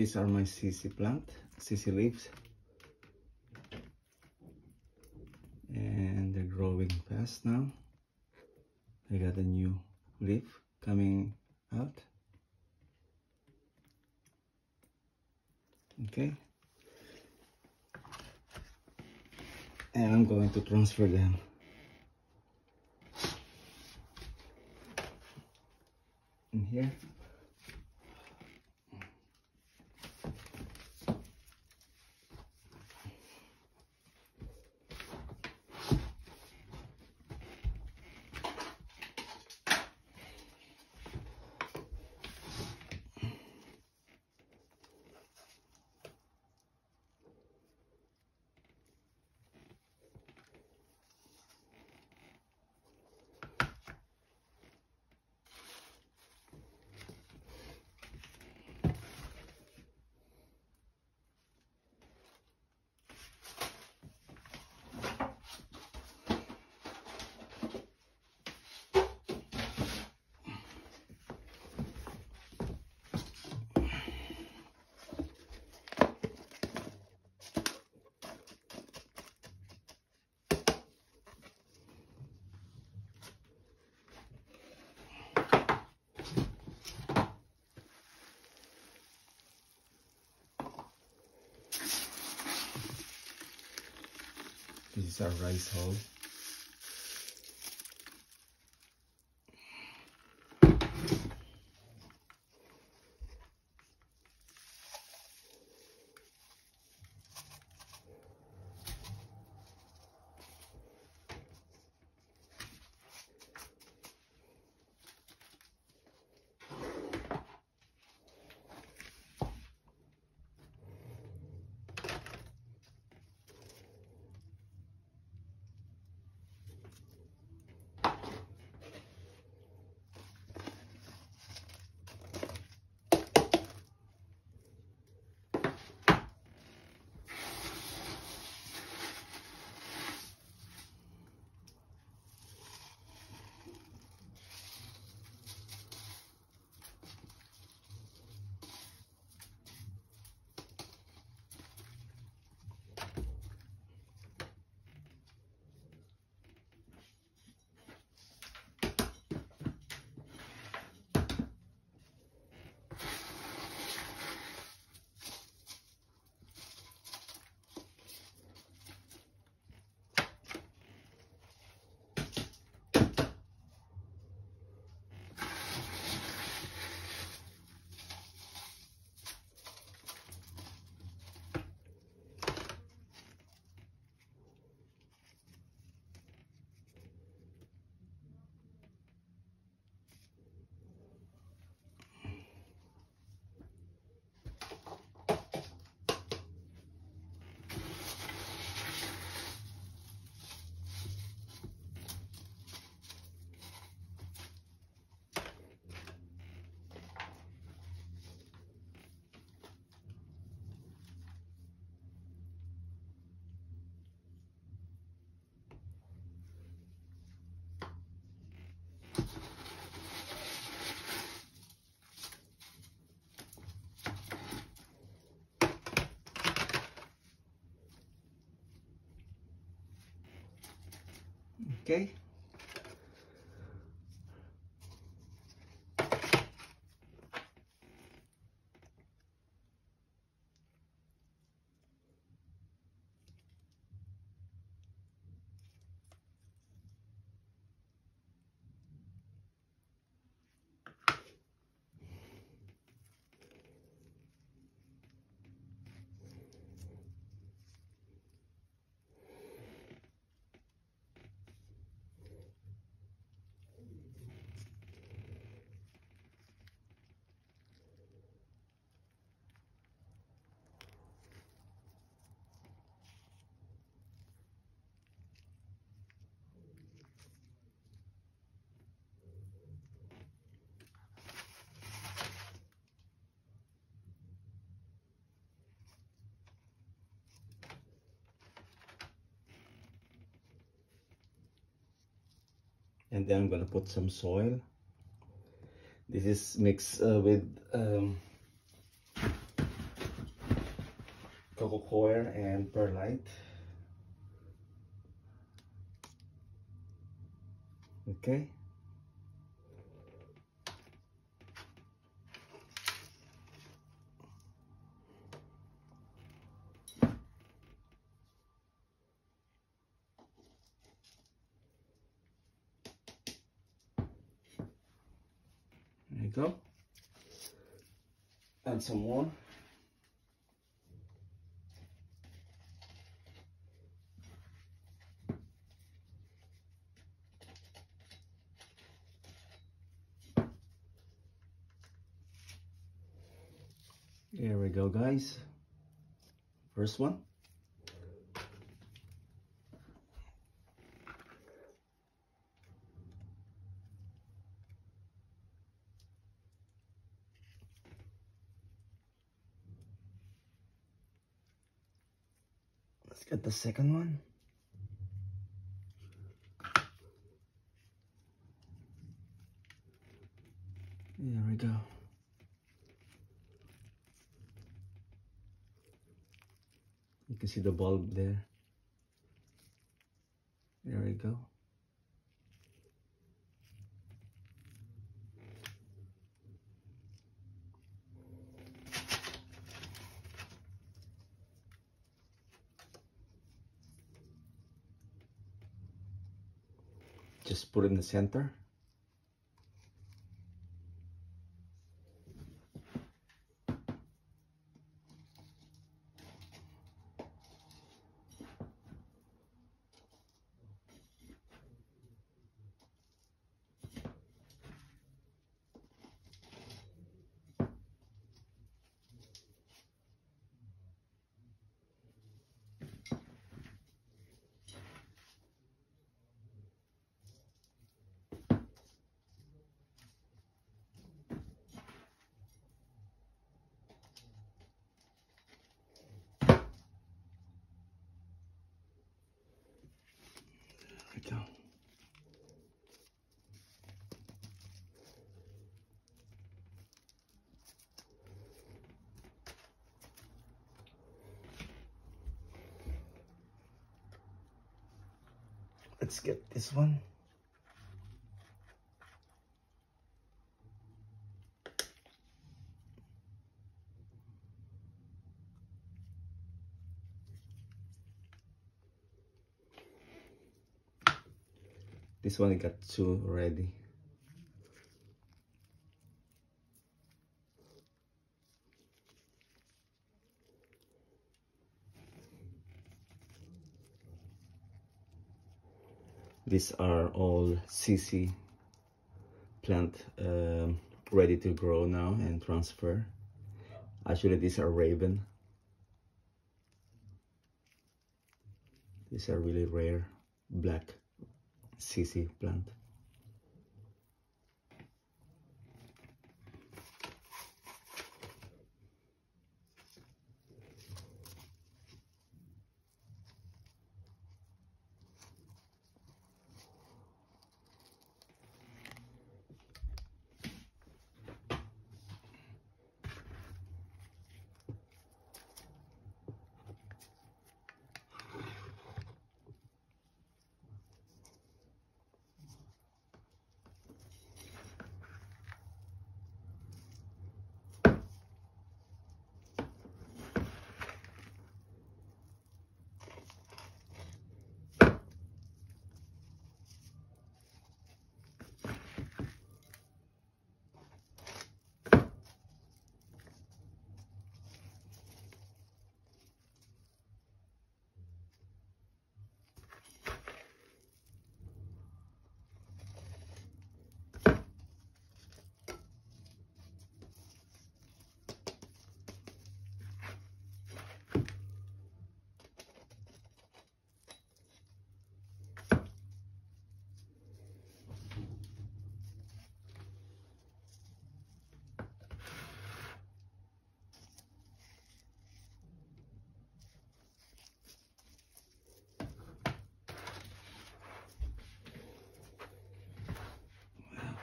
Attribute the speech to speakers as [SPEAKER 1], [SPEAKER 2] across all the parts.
[SPEAKER 1] these are my ZZ plant, ZZ leaves. And they're growing fast now. I got a new leaf coming out. Okay. And I'm going to transfer them. In here. Our rice hull. Okay. and then I'm gonna put some soil. This is mixed uh, with um, coco coir and perlite. Okay. Go. Add some more. Here we go, guys. First one. Let's get the second one. There we go. You can see the bulb there. There we go. Just put in the center. Let's get this one. This one got two already. These are all ZZ plant um, ready to grow now and transfer. Actually, these are Raven. These are really rare black ZZ plant.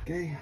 [SPEAKER 1] Okay.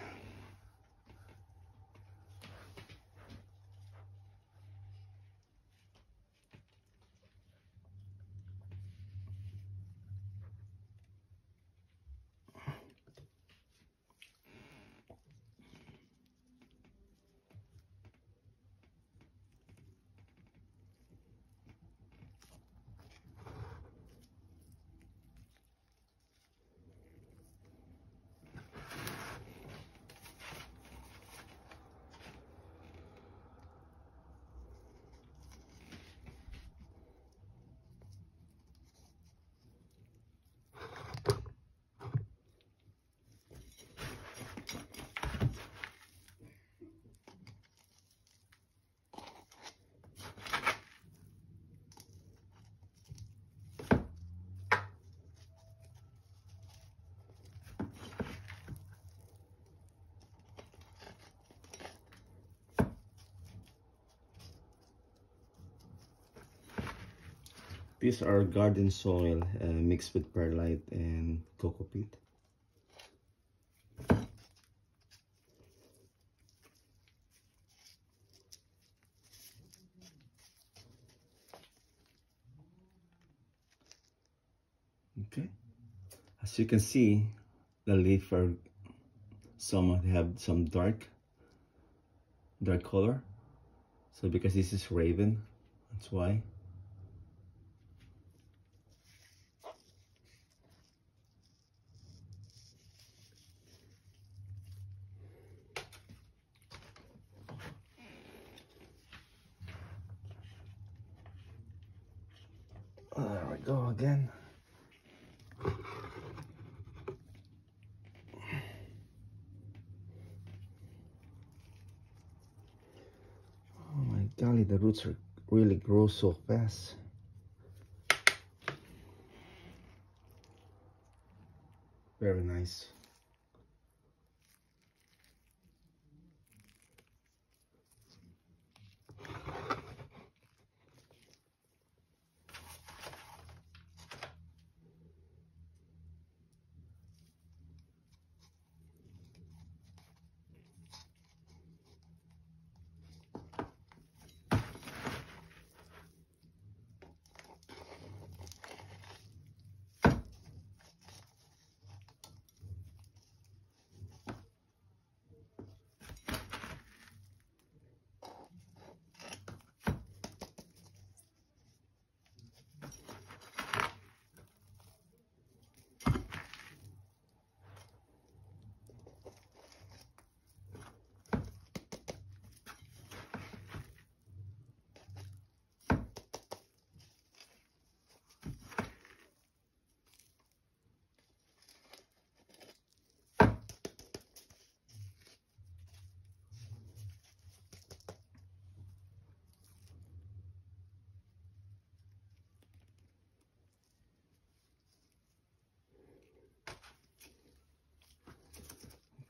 [SPEAKER 1] These are garden soil uh, mixed with perlite and coco peat. Okay. As you can see the leaf are some have some dark dark color. So because this is raven that's why there again. Oh my golly, the roots are really grow so fast. Very nice.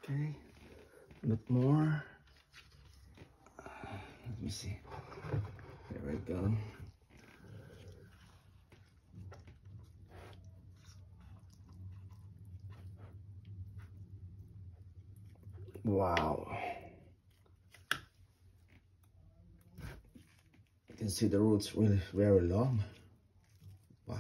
[SPEAKER 1] Okay, a bit more. Let me see. There we go. Wow. You can see the roots really very long. Wow.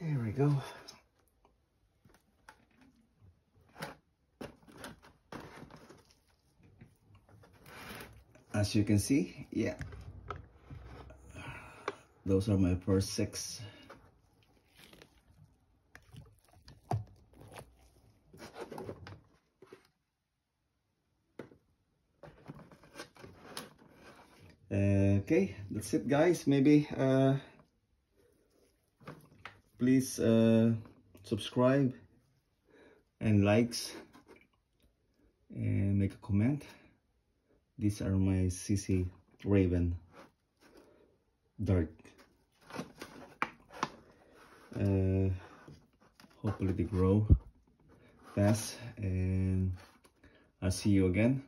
[SPEAKER 1] Here we go. As you can see, yeah. Those are my first six. okay, that's it guys. Maybe uh please uh, subscribe and likes and make a comment. These are my ZZ Raven dark. Uh, hopefully they grow fast and I'll see you again.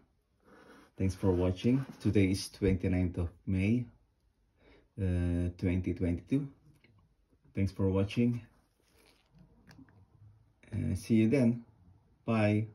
[SPEAKER 1] Thanks for watching. Today is 29th of May uh, 2022 thanks for watching. And see you then. Bye